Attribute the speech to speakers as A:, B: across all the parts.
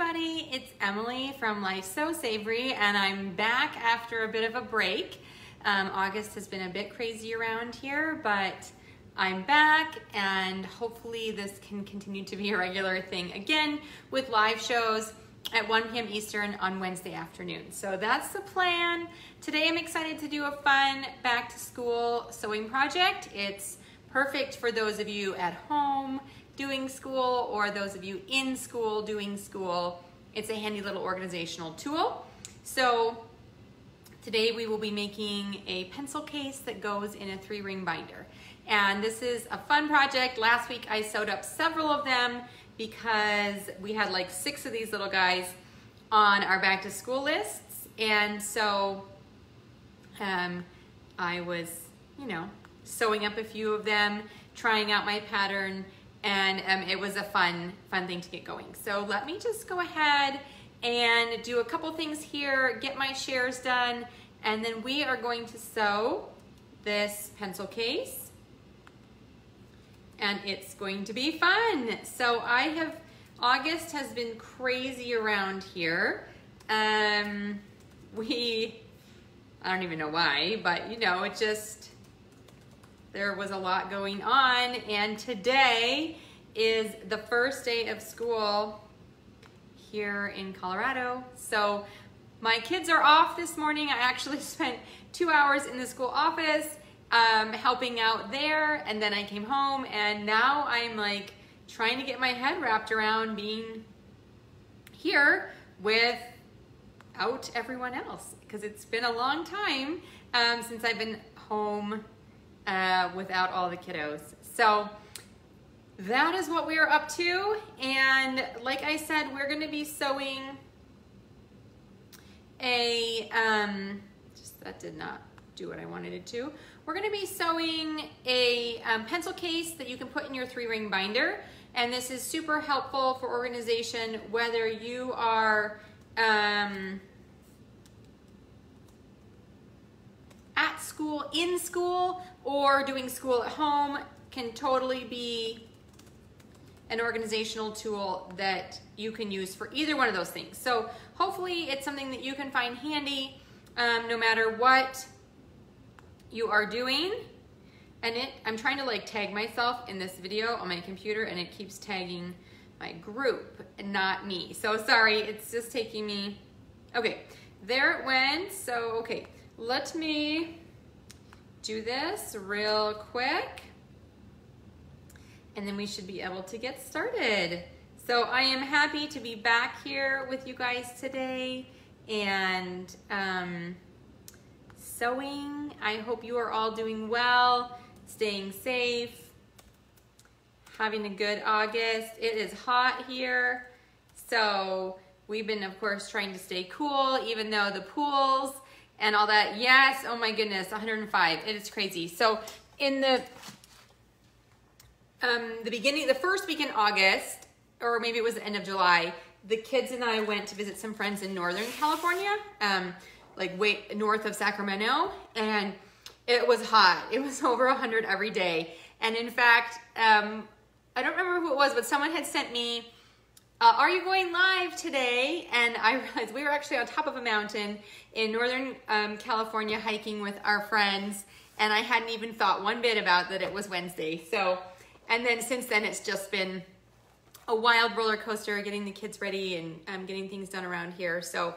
A: everybody, it's Emily from Life Sew Savory and I'm back after a bit of a break. Um, August has been a bit crazy around here, but I'm back and hopefully this can continue to be a regular thing again with live shows at 1 p.m. Eastern on Wednesday afternoon. So that's the plan. Today I'm excited to do a fun back to school sewing project. It's perfect for those of you at home doing school or those of you in school doing school. It's a handy little organizational tool. So today we will be making a pencil case that goes in a three ring binder. And this is a fun project. Last week I sewed up several of them because we had like six of these little guys on our back to school lists. And so um, I was, you know, sewing up a few of them, trying out my pattern, and um, it was a fun, fun thing to get going. So let me just go ahead and do a couple things here, get my shares done, and then we are going to sew this pencil case and it's going to be fun. So I have, August has been crazy around here. Um, we, I don't even know why, but you know, it just, there was a lot going on and today is the first day of school here in Colorado. So my kids are off this morning. I actually spent two hours in the school office um, helping out there and then I came home and now I'm like trying to get my head wrapped around being here without everyone else because it's been a long time um, since I've been home uh, without all the kiddos. So that is what we are up to. And like I said, we're gonna be sewing a, um, just that did not do what I wanted it to. We're gonna be sewing a um, pencil case that you can put in your three ring binder. And this is super helpful for organization, whether you are um, at school, in school, or doing school at home can totally be an organizational tool that you can use for either one of those things. So hopefully it's something that you can find handy um, no matter what you are doing. And it, I'm trying to like tag myself in this video on my computer and it keeps tagging my group and not me. So sorry, it's just taking me, okay, there it went. So, okay, let me do this real quick and then we should be able to get started. So I am happy to be back here with you guys today and um, sewing. I hope you are all doing well, staying safe, having a good August. It is hot here, so we've been, of course, trying to stay cool, even though the pools and all that. Yes, oh my goodness, 105. It is crazy. So in the um, the beginning, the first week in August, or maybe it was the end of July, the kids and I went to visit some friends in Northern California, um, like way north of Sacramento, and it was hot. It was over 100 every day. And in fact, um, I don't remember who it was, but someone had sent me, uh, are you going live today? And I realized we were actually on top of a mountain in Northern um, California hiking with our friends, and I hadn't even thought one bit about that it was Wednesday. So and then since then, it's just been a wild roller coaster getting the kids ready and um, getting things done around here. So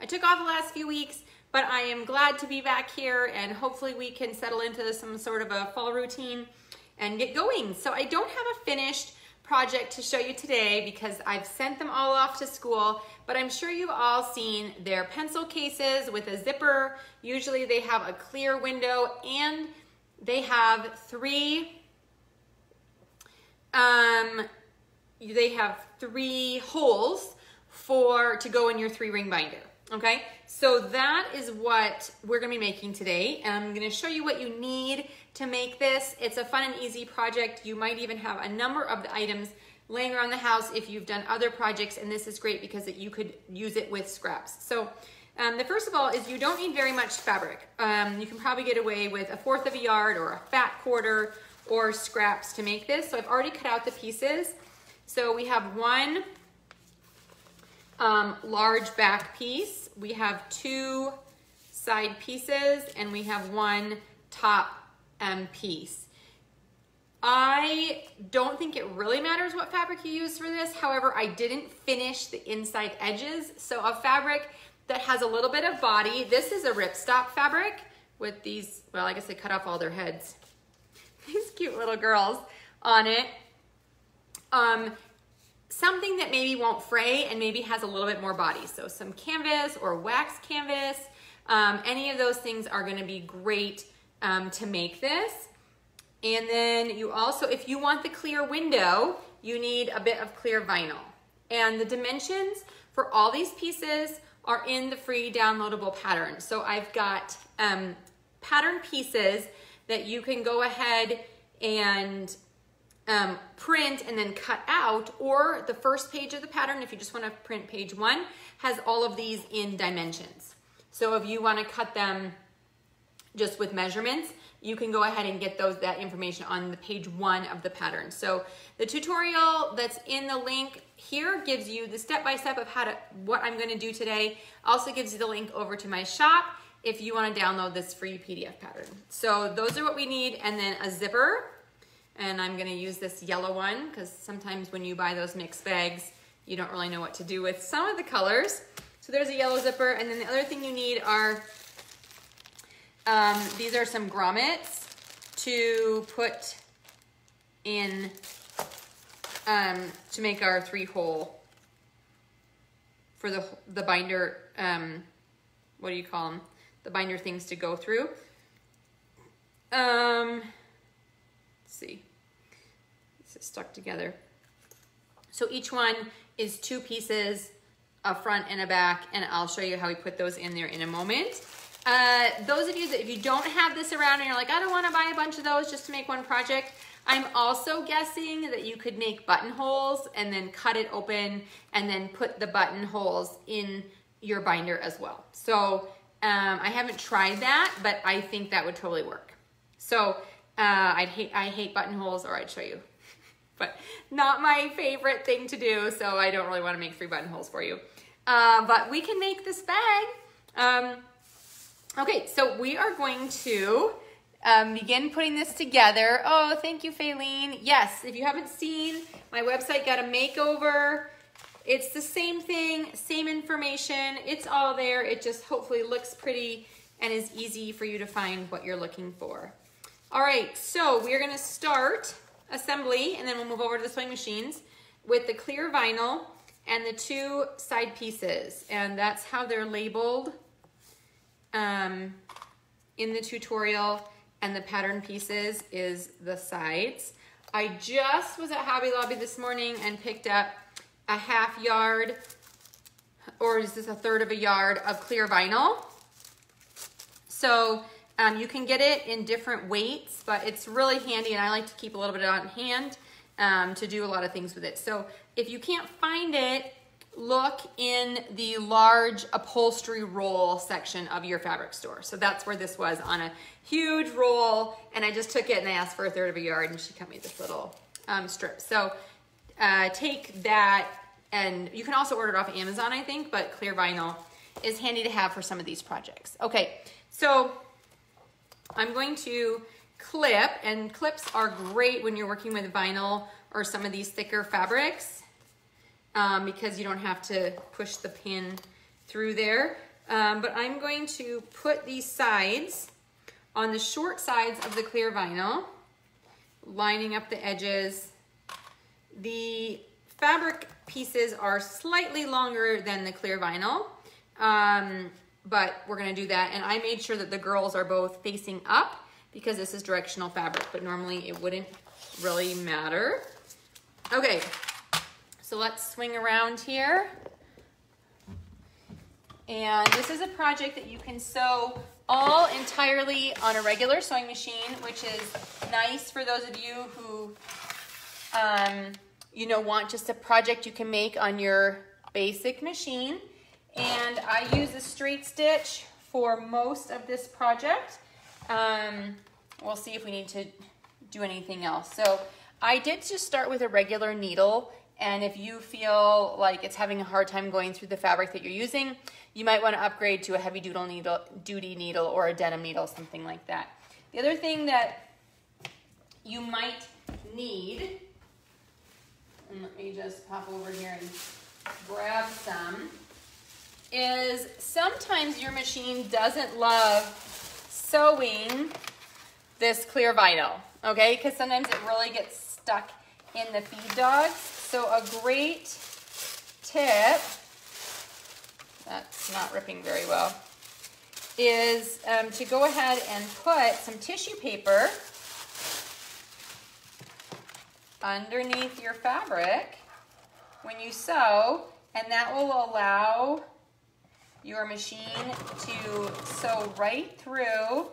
A: I took off the last few weeks, but I am glad to be back here and hopefully we can settle into some sort of a fall routine and get going. So I don't have a finished project to show you today because I've sent them all off to school, but I'm sure you've all seen their pencil cases with a zipper. Usually they have a clear window and they have three um, they have three holes for to go in your three ring binder. Okay, so that is what we're gonna be making today. And I'm gonna show you what you need to make this. It's a fun and easy project. You might even have a number of the items laying around the house if you've done other projects, and this is great because it, you could use it with scraps. So um, the first of all is you don't need very much fabric. Um, you can probably get away with a fourth of a yard or a fat quarter or scraps to make this. So I've already cut out the pieces. So we have one um, large back piece. We have two side pieces and we have one top um, piece. I don't think it really matters what fabric you use for this. However, I didn't finish the inside edges. So a fabric that has a little bit of body. This is a ripstop fabric with these, well, I guess they cut off all their heads. These cute little girls on it. Um, something that maybe won't fray and maybe has a little bit more body. So some canvas or wax canvas, um, any of those things are gonna be great um, to make this. And then you also, if you want the clear window, you need a bit of clear vinyl. And the dimensions for all these pieces are in the free downloadable pattern. So I've got um, pattern pieces that you can go ahead and um, print and then cut out, or the first page of the pattern, if you just wanna print page one, has all of these in dimensions. So if you wanna cut them just with measurements, you can go ahead and get those that information on the page one of the pattern. So the tutorial that's in the link here gives you the step-by-step -step of how to what I'm gonna do today. Also gives you the link over to my shop if you wanna download this free PDF pattern. So those are what we need and then a zipper. And I'm gonna use this yellow one because sometimes when you buy those mixed bags, you don't really know what to do with some of the colors. So there's a yellow zipper. And then the other thing you need are um, these are some grommets to put in um, to make our three hole for the, the binder, um, what do you call them? The binder things to go through. Um, let's see, this is stuck together. So each one is two pieces, a front and a back, and I'll show you how we put those in there in a moment. Uh, those of you that if you don't have this around and you're like, I don't want to buy a bunch of those just to make one project, I'm also guessing that you could make buttonholes and then cut it open and then put the buttonholes in your binder as well. So um, I haven't tried that, but I think that would totally work. So uh, I'd hate, I hate buttonholes or I'd show you, but not my favorite thing to do. So I don't really want to make three buttonholes for you. Uh, but we can make this bag. Um, Okay, so we are going to um, begin putting this together. Oh, thank you, Faylene. Yes, if you haven't seen, my website got a makeover. It's the same thing, same information. It's all there. It just hopefully looks pretty and is easy for you to find what you're looking for. All right, so we're gonna start assembly and then we'll move over to the sewing machines with the clear vinyl and the two side pieces. And that's how they're labeled um, in the tutorial and the pattern pieces is the sides. I just was at Hobby Lobby this morning and picked up a half yard, or is this a third of a yard of clear vinyl. So um, you can get it in different weights, but it's really handy and I like to keep a little bit on hand um, to do a lot of things with it. So if you can't find it, look in the large upholstery roll section of your fabric store. So that's where this was on a huge roll and I just took it and I asked for a third of a yard and she cut me this little um, strip. So uh, take that and you can also order it off Amazon, I think, but clear vinyl is handy to have for some of these projects. Okay, so I'm going to clip and clips are great when you're working with vinyl or some of these thicker fabrics um, because you don't have to push the pin through there. Um, but I'm going to put these sides on the short sides of the clear vinyl, lining up the edges. The fabric pieces are slightly longer than the clear vinyl, um, but we're gonna do that. And I made sure that the girls are both facing up because this is directional fabric, but normally it wouldn't really matter. Okay, so let's swing around here. And this is a project that you can sew all entirely on a regular sewing machine, which is nice for those of you who, um, you know, want just a project you can make on your basic machine. And I use a straight stitch for most of this project. Um, we'll see if we need to do anything else. So I did just start with a regular needle And if you feel like it's having a hard time going through the fabric that you're using, you might want to upgrade to a heavy needle, duty needle or a denim needle, something like that. The other thing that you might need, and let me just pop over here and grab some, is sometimes your machine doesn't love sewing this clear vinyl, okay? Because sometimes it really gets stuck in the feed dogs. So a great tip, that's not ripping very well, is um, to go ahead and put some tissue paper underneath your fabric when you sew, and that will allow your machine to sew right through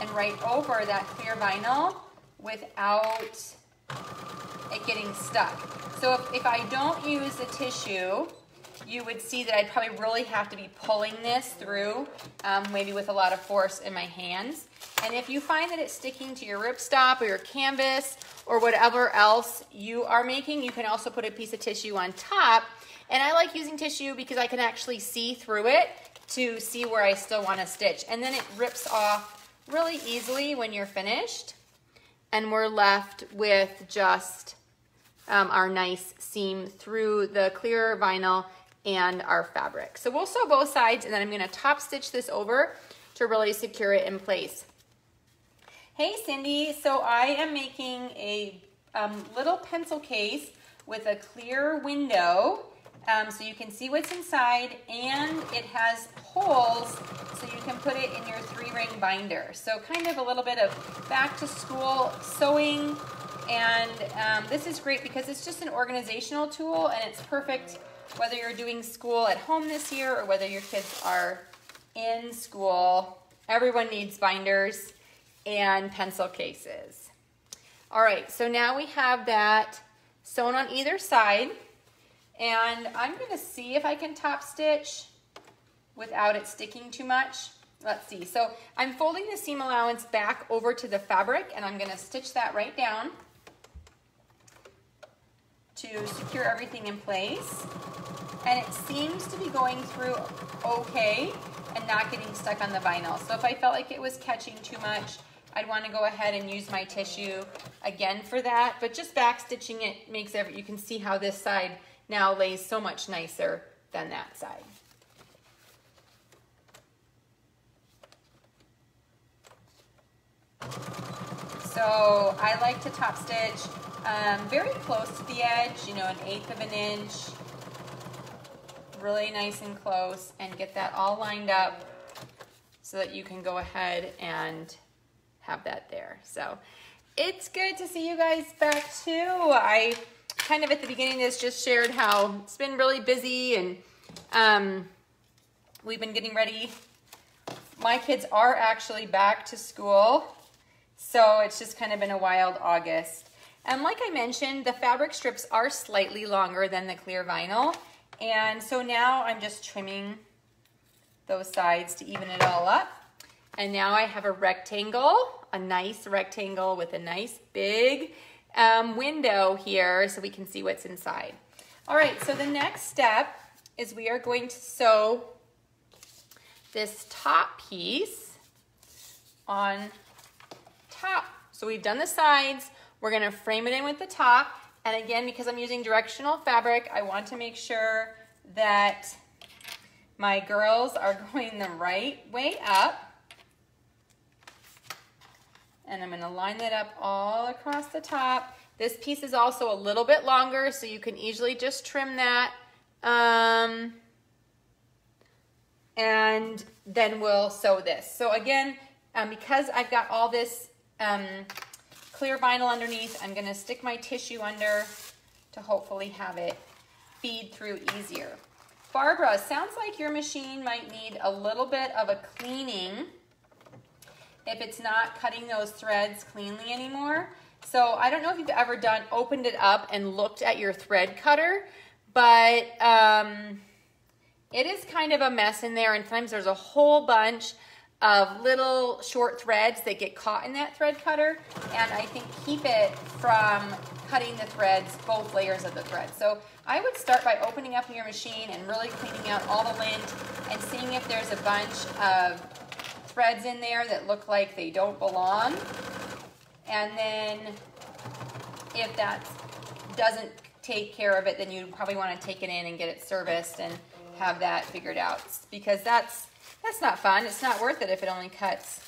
A: and right over that clear vinyl without it getting stuck. So if, if I don't use the tissue, you would see that I'd probably really have to be pulling this through, um, maybe with a lot of force in my hands. And if you find that it's sticking to your ripstop or your canvas or whatever else you are making, you can also put a piece of tissue on top. And I like using tissue because I can actually see through it to see where I still want to stitch. And then it rips off really easily when you're finished and we're left with just um, our nice seam through the clear vinyl and our fabric. So we'll sew both sides and then I'm gonna top stitch this over to really secure it in place. Hey Cindy, so I am making a um, little pencil case with a clear window um, so you can see what's inside and it has holes so you can put it in your three ring binder. So kind of a little bit of back to school sewing and um, this is great because it's just an organizational tool and it's perfect whether you're doing school at home this year or whether your kids are in school. Everyone needs binders and pencil cases. All right, so now we have that sewn on either side. And I'm gonna see if I can top stitch without it sticking too much. Let's see, so I'm folding the seam allowance back over to the fabric and I'm gonna stitch that right down to secure everything in place. And it seems to be going through okay and not getting stuck on the vinyl. So if I felt like it was catching too much, I'd want to go ahead and use my tissue again for that. But just back stitching it makes every, you can see how this side now lays so much nicer than that side. So I like to top stitch um, very close to the edge, you know, an eighth of an inch, really nice and close, and get that all lined up so that you can go ahead and have that there. So it's good to see you guys back too. I kind of at the beginning this just shared how it's been really busy and um, we've been getting ready. My kids are actually back to school. So it's just kind of been a wild August. And like I mentioned, the fabric strips are slightly longer than the clear vinyl. And so now I'm just trimming those sides to even it all up. And now I have a rectangle, a nice rectangle with a nice big um, window here so we can see what's inside. All right, so the next step is we are going to sew this top piece on top. So we've done the sides, we're gonna frame it in with the top, and again, because I'm using directional fabric, I want to make sure that my girls are going the right way up. And I'm gonna line that up all across the top. This piece is also a little bit longer, so you can easily just trim that. Um, and then we'll sew this. So again, um, because I've got all this um, clear vinyl underneath, I'm gonna stick my tissue under to hopefully have it feed through easier. Barbara, sounds like your machine might need a little bit of a cleaning if it's not cutting those threads cleanly anymore. So I don't know if you've ever done, opened it up and looked at your thread cutter, but um, it is kind of a mess in there and sometimes there's a whole bunch of little short threads that get caught in that thread cutter and I think keep it from cutting the threads, both layers of the thread. So I would start by opening up your machine and really cleaning out all the lint and seeing if there's a bunch of threads in there that look like they don't belong. And then if that doesn't take care of it, then you probably want to take it in and get it serviced and have that figured out because that's that's not fun. It's not worth it if it only cuts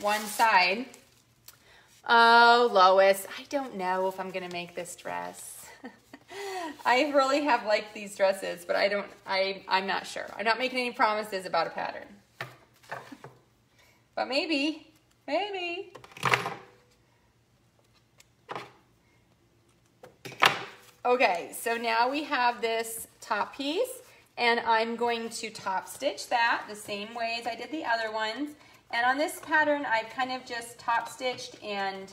A: one side. Oh, Lois, I don't know if I'm going to make this dress. I really have liked these dresses, but I don't, I, I'm not sure. I'm not making any promises about a pattern. But maybe, maybe. Okay, so now we have this top piece and I'm going to top stitch that the same way as I did the other ones. And on this pattern, I've kind of just top stitched and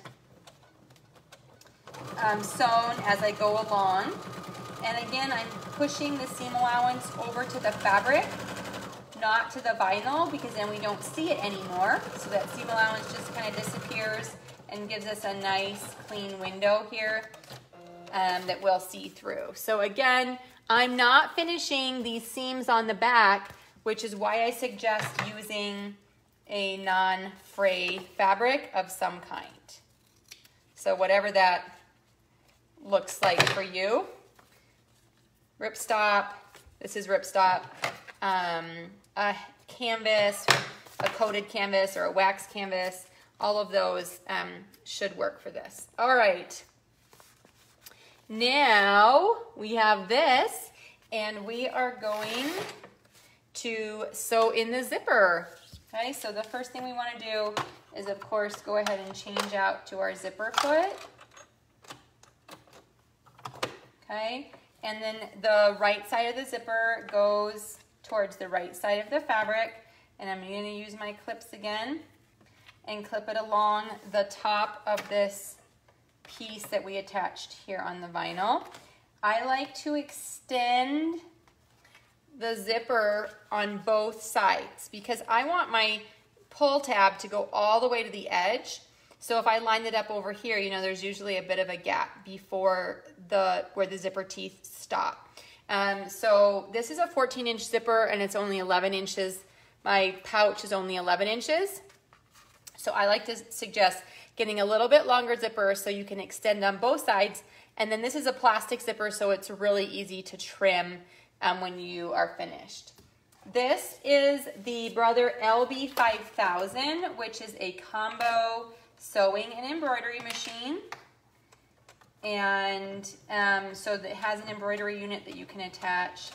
A: um, sewn as I go along. And again, I'm pushing the seam allowance over to the fabric, not to the vinyl, because then we don't see it anymore. So that seam allowance just kind of disappears and gives us a nice clean window here um, that we'll see through. So again, I'm not finishing these seams on the back, which is why I suggest using a non-fray fabric of some kind. So whatever that looks like for you. Ripstop, this is ripstop, um, a canvas, a coated canvas or a wax canvas, all of those um, should work for this. All right. Now we have this and we are going to sew in the zipper. Okay, so the first thing we want to do is of course go ahead and change out to our zipper foot. Okay, and then the right side of the zipper goes towards the right side of the fabric and I'm going to use my clips again and clip it along the top of this piece that we attached here on the vinyl. I like to extend the zipper on both sides because I want my pull tab to go all the way to the edge. So if I line it up over here, you know, there's usually a bit of a gap before the where the zipper teeth stop. Um, so this is a 14 inch zipper and it's only 11 inches. My pouch is only 11 inches. So I like to suggest getting a little bit longer zipper so you can extend on both sides. And then this is a plastic zipper, so it's really easy to trim um, when you are finished. This is the Brother LB5000, which is a combo sewing and embroidery machine. And um, so it has an embroidery unit that you can attach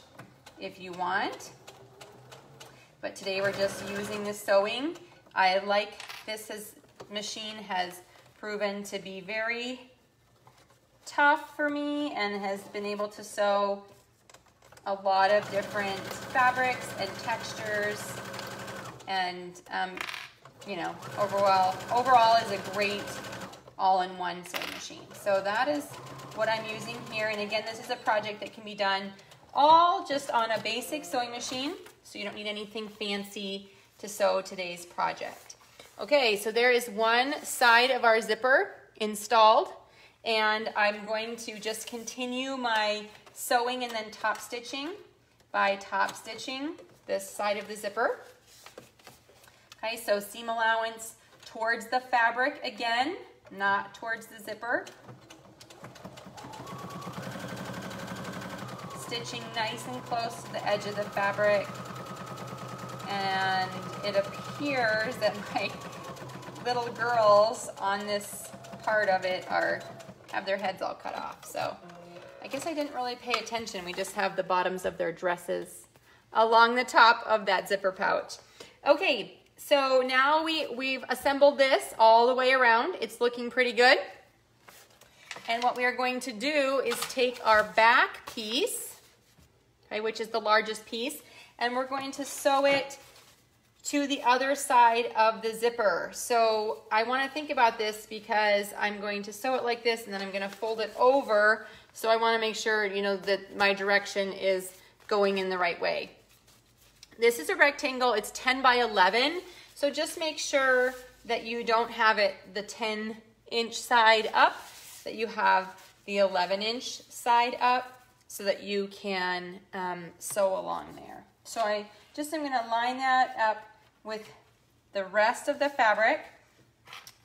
A: if you want. But today we're just using the sewing. I like this has machine has proven to be very tough for me and has been able to sew a lot of different fabrics and textures and um, you know overall overall is a great all-in-one sewing machine. So that is what I'm using here. And again this is a project that can be done all just on a basic sewing machine. So you don't need anything fancy to sew today's project. Okay, so there is one side of our zipper installed. And I'm going to just continue my sewing and then top stitching by top stitching this side of the zipper. Okay, so seam allowance towards the fabric again, not towards the zipper. Stitching nice and close to the edge of the fabric and it appears that my little girls on this part of it are have their heads all cut off. So I guess I didn't really pay attention. We just have the bottoms of their dresses along the top of that zipper pouch. Okay, so now we, we've assembled this all the way around. It's looking pretty good. And what we are going to do is take our back piece, okay, which is the largest piece, and we're going to sew it to the other side of the zipper. So I want to think about this because I'm going to sew it like this and then I'm going to fold it over. So I want to make sure, you know, that my direction is going in the right way. This is a rectangle. It's 10 by 11. So just make sure that you don't have it the 10 inch side up, that you have the 11 inch side up so that you can um, sew along there. So I just am gonna line that up with the rest of the fabric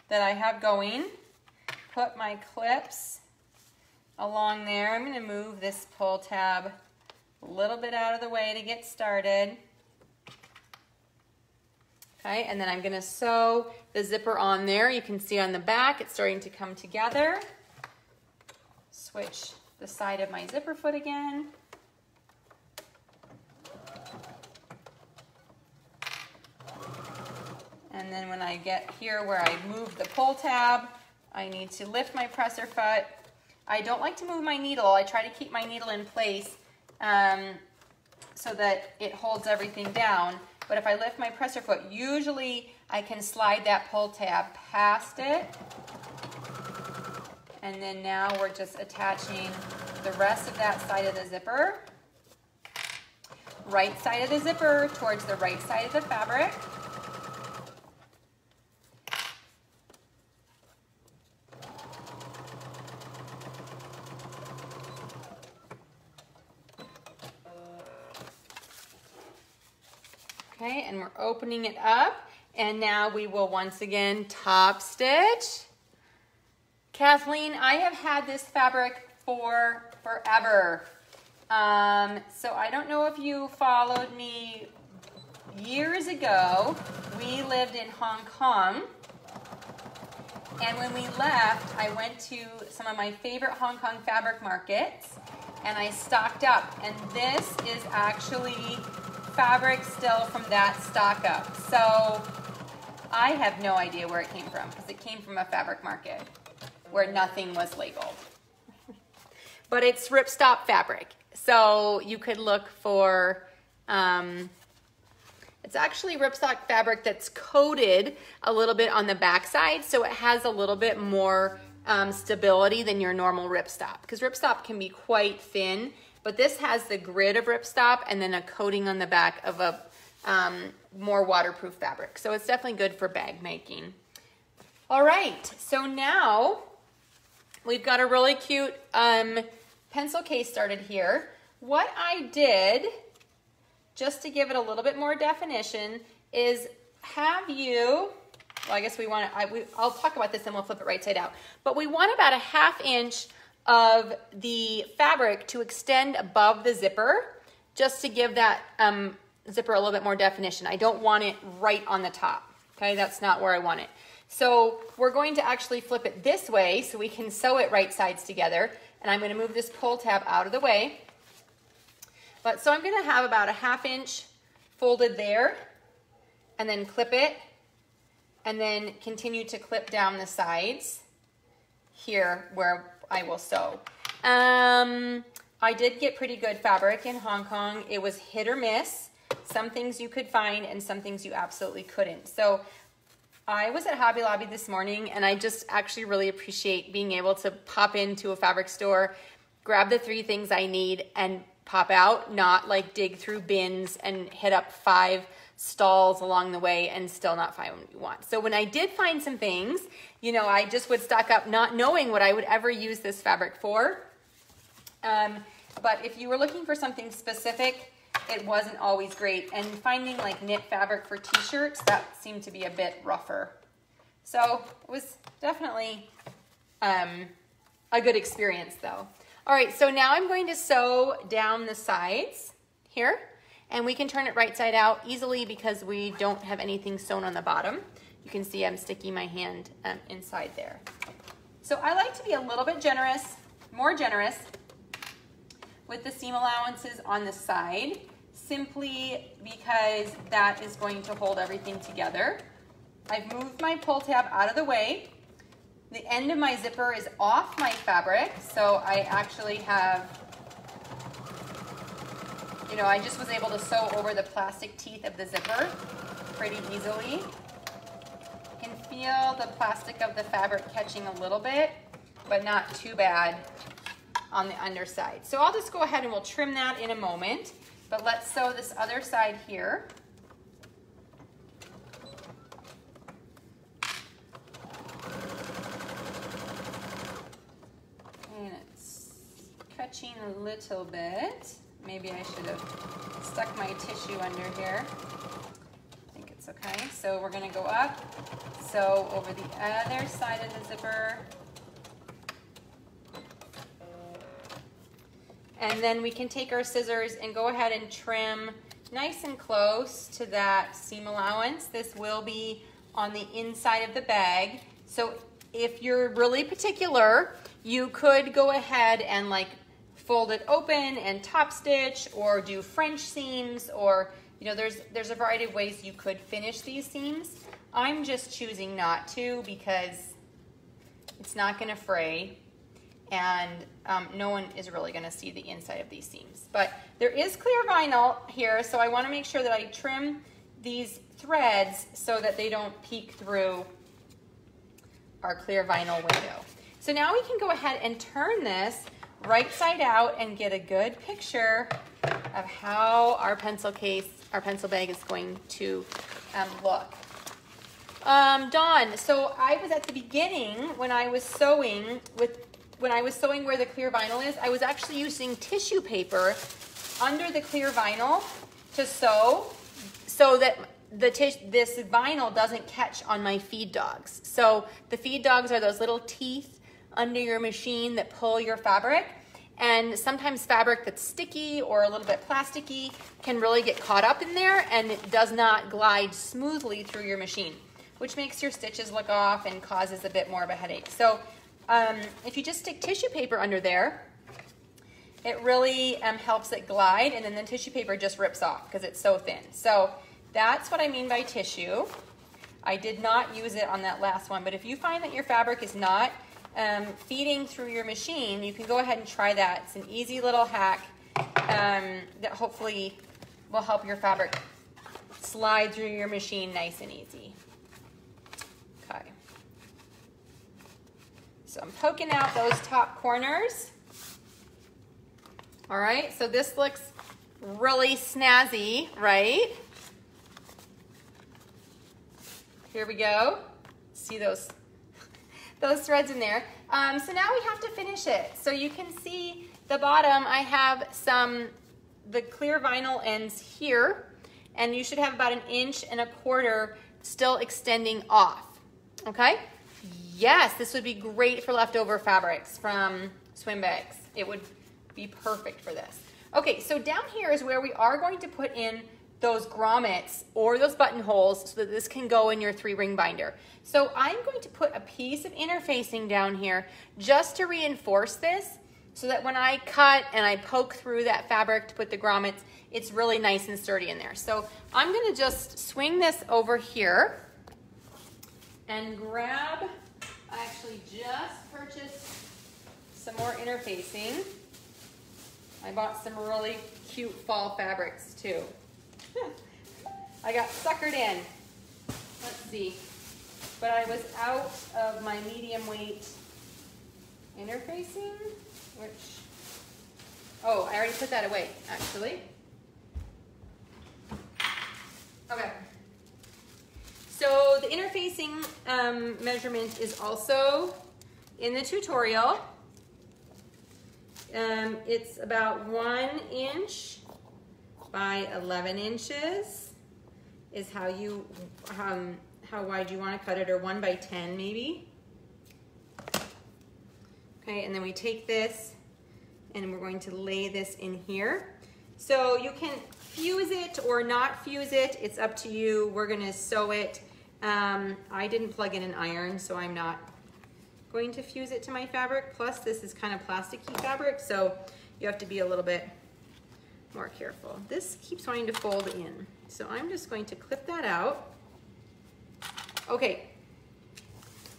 A: that I have going. Put my clips along there. I'm gonna move this pull tab a little bit out of the way to get started. Okay, and then I'm gonna sew the zipper on there. You can see on the back, it's starting to come together. Switch the side of my zipper foot again. And then when I get here where I move the pull tab, I need to lift my presser foot. I don't like to move my needle. I try to keep my needle in place um, so that it holds everything down. But if I lift my presser foot, usually I can slide that pull tab past it. And then now we're just attaching the rest of that side of the zipper. Right side of the zipper towards the right side of the fabric. Okay, and we're opening it up. And now we will once again top stitch. Kathleen, I have had this fabric for forever. Um, so I don't know if you followed me years ago. We lived in Hong Kong. And when we left, I went to some of my favorite Hong Kong fabric markets and I stocked up. And this is actually fabric still from that stock up. So I have no idea where it came from because it came from a fabric market where nothing was labeled. but it's ripstop fabric. So you could look for, um, it's actually ripstop fabric that's coated a little bit on the backside. So it has a little bit more um, stability than your normal ripstop because ripstop can be quite thin but this has the grid of ripstop and then a coating on the back of a um, more waterproof fabric. So it's definitely good for bag making. All right, so now we've got a really cute um, pencil case started here. What I did, just to give it a little bit more definition, is have you, well, I guess we want to, I, we, I'll talk about this and we'll flip it right side out. But we want about a half inch of the fabric to extend above the zipper just to give that um, zipper a little bit more definition. I don't want it right on the top, okay? That's not where I want it. So we're going to actually flip it this way so we can sew it right sides together. And I'm gonna move this pull tab out of the way. But so I'm gonna have about a half inch folded there and then clip it and then continue to clip down the sides here where I will sew. Um, I did get pretty good fabric in Hong Kong. It was hit or miss. Some things you could find and some things you absolutely couldn't. So I was at Hobby Lobby this morning and I just actually really appreciate being able to pop into a fabric store, grab the three things I need and pop out, not like dig through bins and hit up five stalls along the way and still not find what you want. So when I did find some things, you know, I just would stock up not knowing what I would ever use this fabric for. Um, but if you were looking for something specific, it wasn't always great. And finding like knit fabric for t-shirts, that seemed to be a bit rougher. So it was definitely um, a good experience though. All right, so now I'm going to sew down the sides here and we can turn it right side out easily because we don't have anything sewn on the bottom. You can see I'm sticking my hand um, inside there. So I like to be a little bit generous, more generous with the seam allowances on the side simply because that is going to hold everything together. I've moved my pull tab out of the way. The end of my zipper is off my fabric, so I actually have you know, I just was able to sew over the plastic teeth of the zipper pretty easily. You can feel the plastic of the fabric catching a little bit, but not too bad on the underside. So I'll just go ahead and we'll trim that in a moment, but let's sew this other side here. And it's catching a little bit. Maybe I should have stuck my tissue under here. I think it's okay. So we're gonna go up. So over the other side of the zipper. And then we can take our scissors and go ahead and trim nice and close to that seam allowance. This will be on the inside of the bag. So if you're really particular, you could go ahead and like fold it open and top stitch or do French seams or you know there's there's a variety of ways you could finish these seams. I'm just choosing not to because it's not going to fray and um, no one is really going to see the inside of these seams. But there is clear vinyl here, so I want to make sure that I trim these threads so that they don't peek through our clear vinyl window. So now we can go ahead and turn this right side out and get a good picture of how our pencil case, our pencil bag is going to um, look. Um, Dawn, so I was at the beginning when I was sewing with, when I was sewing where the clear vinyl is, I was actually using tissue paper under the clear vinyl to sew so that the this vinyl doesn't catch on my feed dogs. So the feed dogs are those little teeth under your machine that pull your fabric. And sometimes fabric that's sticky or a little bit plasticky can really get caught up in there and it does not glide smoothly through your machine, which makes your stitches look off and causes a bit more of a headache. So um, if you just stick tissue paper under there, it really um, helps it glide and then the tissue paper just rips off because it's so thin. So that's what I mean by tissue. I did not use it on that last one, but if you find that your fabric is not um, feeding through your machine, you can go ahead and try that. It's an easy little hack um, that hopefully will help your fabric slide through your machine nice and easy. Okay. So I'm poking out those top corners. All right, so this looks really snazzy, right? Here we go. See those, those threads in there. Um, so now we have to finish it. So you can see the bottom, I have some, the clear vinyl ends here, and you should have about an inch and a quarter still extending off, okay? Yes, this would be great for leftover fabrics from swim bags. It would be perfect for this. Okay, so down here is where we are going to put in those grommets or those buttonholes so that this can go in your three ring binder. So I'm going to put a piece of interfacing down here just to reinforce this so that when I cut and I poke through that fabric to put the grommets, it's really nice and sturdy in there. So I'm gonna just swing this over here and grab, I actually just purchased some more interfacing. I bought some really cute fall fabrics too. I got suckered in. Let's see. But I was out of my medium weight interfacing, which, oh, I already put that away, actually. Okay. So the interfacing um, measurement is also in the tutorial. Um, it's about one inch by 11 inches is how you, um, how wide you want to cut it, or 1 by 10 maybe. Okay, and then we take this and we're going to lay this in here. So you can fuse it or not fuse it. It's up to you. We're going to sew it. Um, I didn't plug in an iron, so I'm not going to fuse it to my fabric. Plus, this is kind of plasticky fabric, so you have to be a little bit more careful. This keeps wanting to fold in. So I'm just going to clip that out. Okay,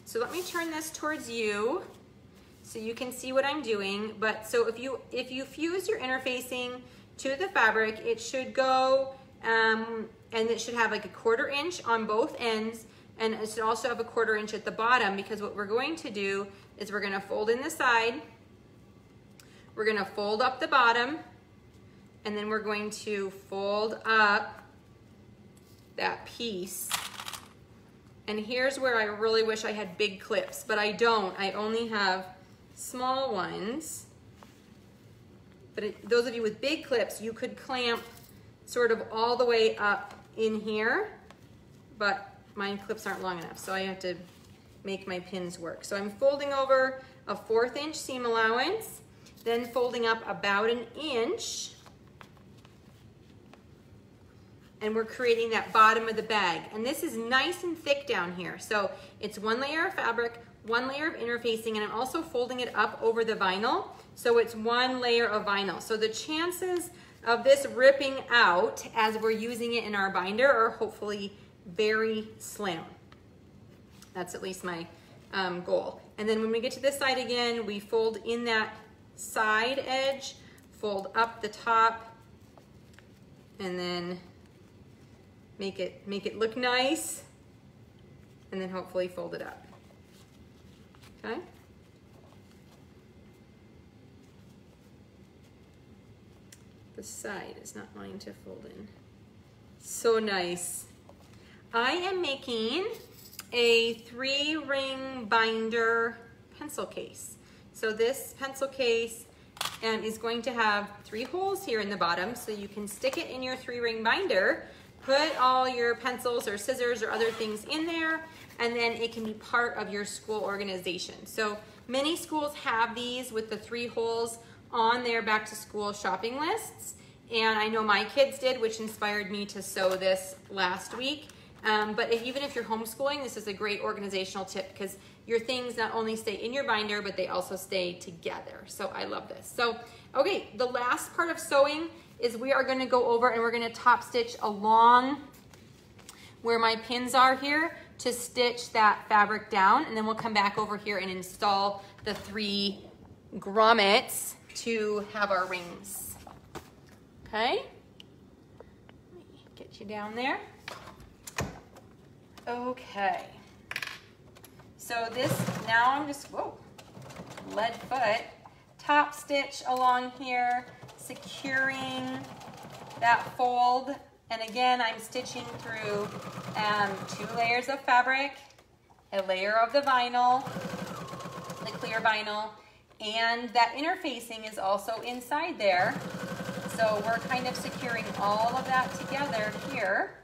A: so let me turn this towards you so you can see what I'm doing. But so if you, if you fuse your interfacing to the fabric, it should go, um, and it should have like a quarter inch on both ends and it should also have a quarter inch at the bottom because what we're going to do is we're gonna fold in the side, we're gonna fold up the bottom, and then we're going to fold up that piece. And here's where I really wish I had big clips, but I don't. I only have small ones. but it, those of you with big clips, you could clamp sort of all the way up in here, but my clips aren't long enough, so I have to make my pins work. So I'm folding over a fourth inch seam allowance, then folding up about an inch, and we're creating that bottom of the bag. And this is nice and thick down here. So it's one layer of fabric, one layer of interfacing, and I'm also folding it up over the vinyl. So it's one layer of vinyl. So the chances of this ripping out as we're using it in our binder are hopefully very slim. That's at least my um, goal. And then when we get to this side again, we fold in that side edge, fold up the top, and then make it, make it look nice, and then hopefully fold it up. Okay? The side is not wanting to fold in. So nice. I am making a three ring binder pencil case. So this pencil case um, is going to have three holes here in the bottom so you can stick it in your three ring binder Put all your pencils or scissors or other things in there, and then it can be part of your school organization. So many schools have these with the three holes on their back to school shopping lists. And I know my kids did, which inspired me to sew this last week. Um, but if, even if you're homeschooling, this is a great organizational tip because your things not only stay in your binder, but they also stay together. So I love this. So, okay, the last part of sewing is we are gonna go over and we're gonna top stitch along where my pins are here to stitch that fabric down and then we'll come back over here and install the three grommets to have our rings. Okay? Get you down there. Okay. So this, now I'm just, whoa, lead foot, top stitch along here securing that fold. And again, I'm stitching through um, two layers of fabric, a layer of the vinyl, the clear vinyl, and that interfacing is also inside there. So we're kind of securing all of that together here.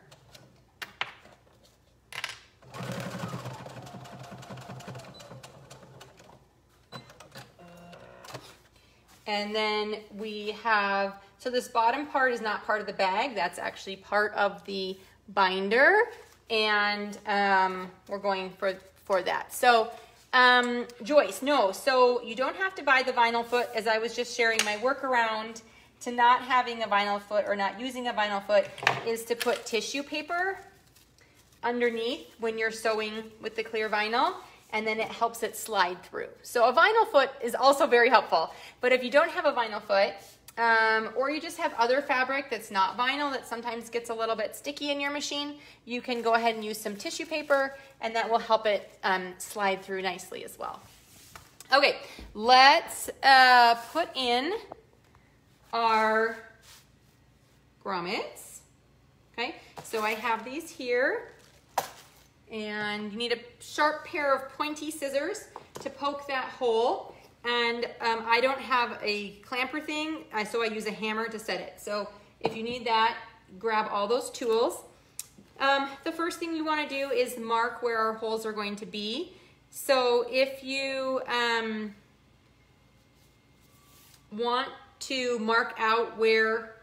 A: And then we have, so this bottom part is not part of the bag. That's actually part of the binder. And um, we're going for, for that. So um, Joyce, no. So you don't have to buy the vinyl foot. As I was just sharing, my workaround to not having a vinyl foot or not using a vinyl foot is to put tissue paper underneath when you're sewing with the clear vinyl and then it helps it slide through. So a vinyl foot is also very helpful. But if you don't have a vinyl foot, um, or you just have other fabric that's not vinyl that sometimes gets a little bit sticky in your machine, you can go ahead and use some tissue paper and that will help it um, slide through nicely as well. Okay, let's uh, put in our grommets. Okay, so I have these here and you need a sharp pair of pointy scissors to poke that hole. And um, I don't have a clamper thing, so I use a hammer to set it. So if you need that, grab all those tools. Um, the first thing you wanna do is mark where our holes are going to be. So if you um, want to mark out where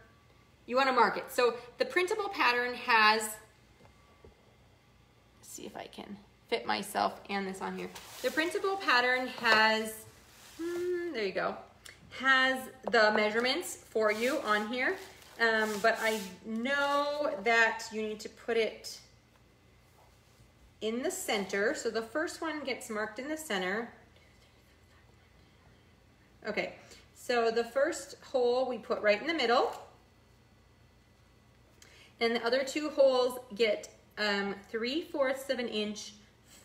A: you wanna mark it. So the printable pattern has see if I can fit myself and this on here. The printable pattern has, hmm, there you go, has the measurements for you on here. Um, but I know that you need to put it in the center. So the first one gets marked in the center. Okay, so the first hole we put right in the middle. And the other two holes get um, 3 fourths of an inch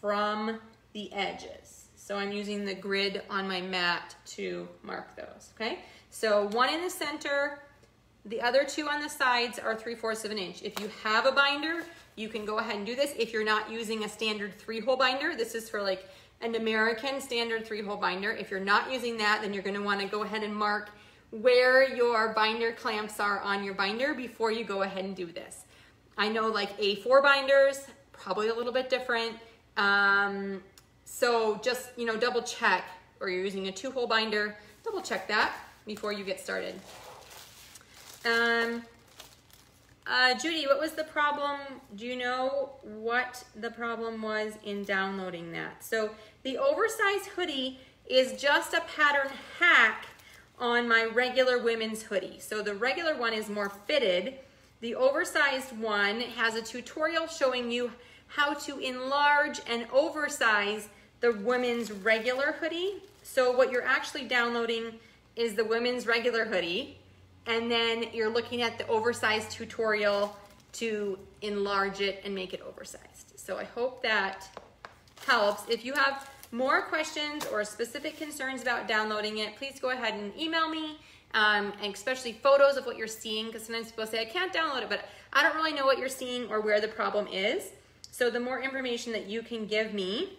A: from the edges. So I'm using the grid on my mat to mark those, okay? So one in the center, the other two on the sides are 3 fourths of an inch. If you have a binder, you can go ahead and do this. If you're not using a standard three hole binder, this is for like an American standard three hole binder. If you're not using that, then you're gonna wanna go ahead and mark where your binder clamps are on your binder before you go ahead and do this. I know like A4 binders, probably a little bit different. Um, so just, you know, double check, or you're using a two hole binder, double check that before you get started. Um, uh, Judy, what was the problem? Do you know what the problem was in downloading that? So the oversized hoodie is just a pattern hack on my regular women's hoodie. So the regular one is more fitted. The oversized one has a tutorial showing you how to enlarge and oversize the women's regular hoodie. So what you're actually downloading is the women's regular hoodie and then you're looking at the oversized tutorial to enlarge it and make it oversized. So I hope that helps. If you have more questions or specific concerns about downloading it, please go ahead and email me, um, and especially photos of what you're seeing, because sometimes people say, I can't download it, but I don't really know what you're seeing or where the problem is. So the more information that you can give me,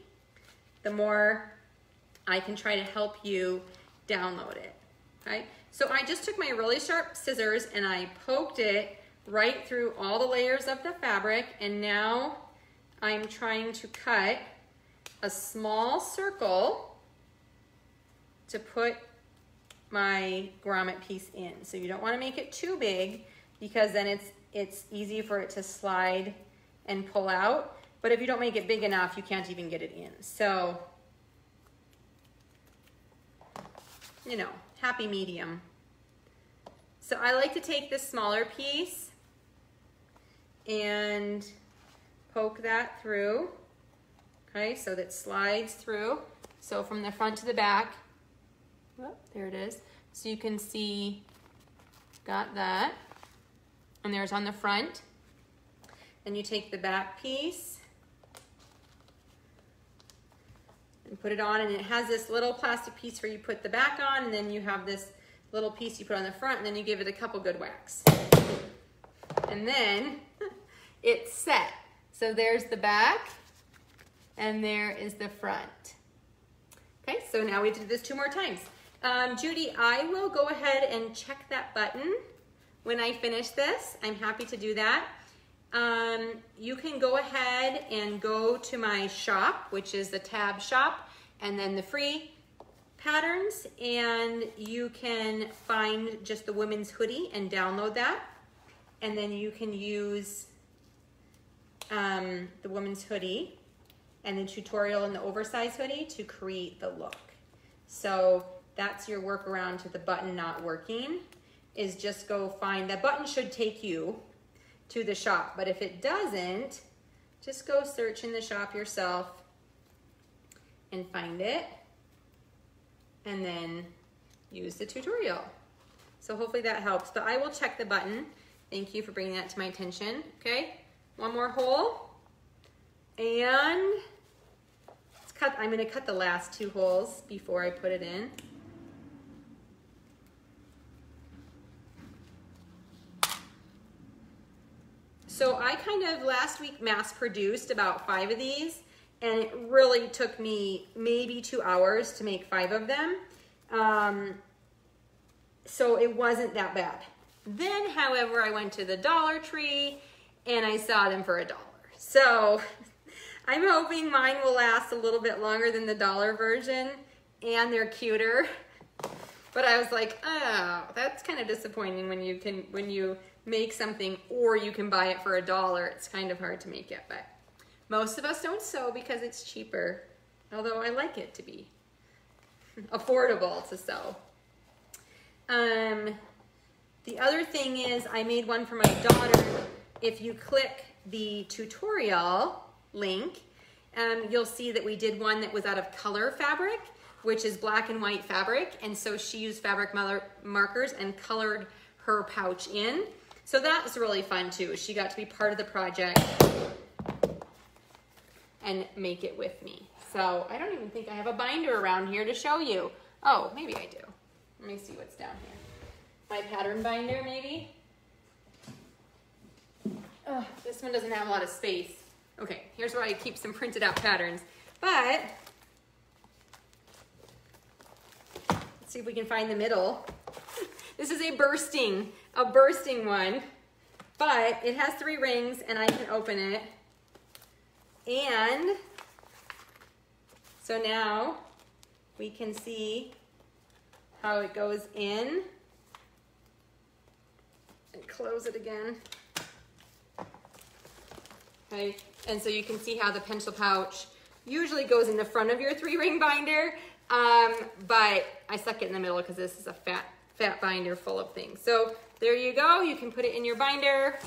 A: the more I can try to help you download it, right? So I just took my really sharp scissors and I poked it right through all the layers of the fabric and now I'm trying to cut a small circle to put my grommet piece in. So you don't want to make it too big because then it's it's easy for it to slide and pull out. But if you don't make it big enough, you can't even get it in. So, you know, happy medium. So I like to take this smaller piece and poke that through okay, so that slides through. So from the front to the back, there it is. So you can see, got that. And there's on the front. Then you take the back piece and put it on and it has this little plastic piece where you put the back on and then you have this little piece you put on the front and then you give it a couple good whacks. And then it's set. So there's the back and there is the front. Okay, so now we did this two more times. Um, Judy, I will go ahead and check that button when I finish this. I'm happy to do that. Um, you can go ahead and go to my shop, which is the tab shop, and then the free patterns, and you can find just the women's hoodie and download that. And then you can use um, the women's hoodie and the tutorial in the oversized hoodie to create the look. So that's your workaround to the button not working is just go find, that button should take you to the shop, but if it doesn't, just go search in the shop yourself and find it and then use the tutorial. So hopefully that helps, but I will check the button. Thank you for bringing that to my attention, okay? One more hole and cut, I'm gonna cut the last two holes before I put it in. So I kind of last week mass produced about five of these and it really took me maybe two hours to make five of them. Um, so it wasn't that bad. Then, however, I went to the Dollar Tree and I saw them for a dollar. So I'm hoping mine will last a little bit longer than the dollar version and they're cuter. But I was like, oh, that's kind of disappointing when you can when you make something or you can buy it for a dollar. It's kind of hard to make it, but most of us don't sew because it's cheaper. Although I like it to be affordable to sew. Um, the other thing is I made one for my daughter. If you click the tutorial, link, um, you'll see that we did one that was out of color fabric, which is black and white fabric. And so she used fabric markers and colored her pouch in. So that was really fun too. She got to be part of the project and make it with me. So I don't even think I have a binder around here to show you. Oh, maybe I do. Let me see what's down here. My pattern binder, maybe? Oh, this one doesn't have a lot of space. Okay, here's where I keep some printed out patterns. But, let's see if we can find the middle. This is a bursting, a bursting one, but it has three rings and I can open it. And so now we can see how it goes in and close it again. Okay, and so you can see how the pencil pouch usually goes in the front of your three ring binder, um, but I stuck it in the middle because this is a fat, fat binder full of things. So there you go. You can put it in your binder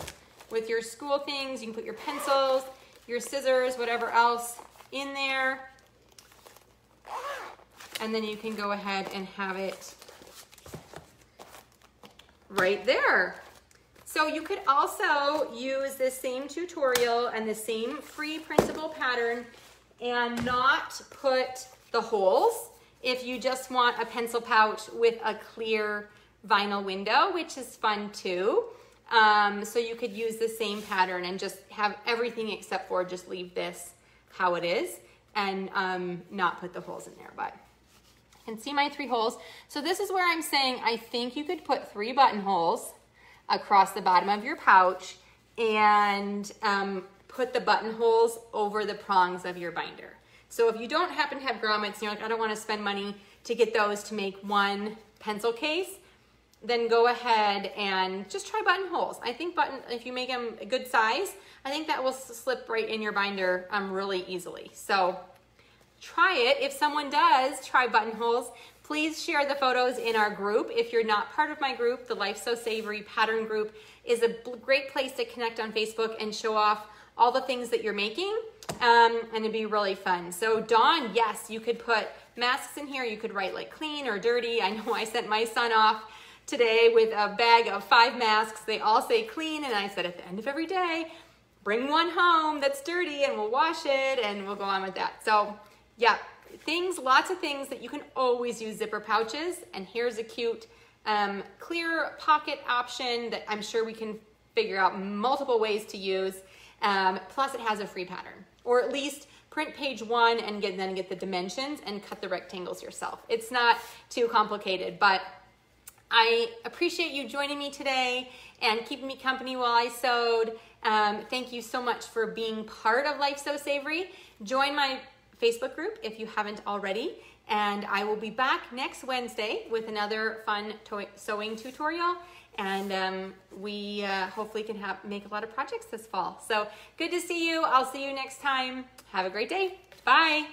A: with your school things. You can put your pencils, your scissors, whatever else in there. And then you can go ahead and have it right there. So you could also use this same tutorial and the same free printable pattern and not put the holes if you just want a pencil pouch with a clear vinyl window, which is fun too. Um, so you could use the same pattern and just have everything except for just leave this how it is and um, not put the holes in there. But you can see my three holes. So this is where I'm saying I think you could put three buttonholes across the bottom of your pouch and um, put the buttonholes over the prongs of your binder. So if you don't happen to have grommets and you're like, I don't want to spend money to get those to make one pencil case, then go ahead and just try buttonholes. I think button, if you make them a good size, I think that will slip right in your binder um, really easily. So try it. If someone does try buttonholes, please share the photos in our group. If you're not part of my group, the Life Sew Savory Pattern Group is a great place to connect on Facebook and show off all the things that you're making um, and it'd be really fun. So Dawn, yes, you could put masks in here. You could write like clean or dirty. I know I sent my son off today with a bag of five masks. They all say clean and I said at the end of every day, bring one home that's dirty and we'll wash it and we'll go on with that. So yeah, things, lots of things that you can always use zipper pouches. And here's a cute um, clear pocket option that I'm sure we can figure out multiple ways to use. Um, plus it has a free pattern, or at least print page one and get, then get the dimensions and cut the rectangles yourself. It's not too complicated, but I appreciate you joining me today and keeping me company while I sewed. Um, thank you so much for being part of Life Sew Savory. Join my Facebook group if you haven't already. And I will be back next Wednesday with another fun sewing tutorial and um, we uh, hopefully can have make a lot of projects this fall. So good to see you. I'll see you next time. Have a great day. Bye.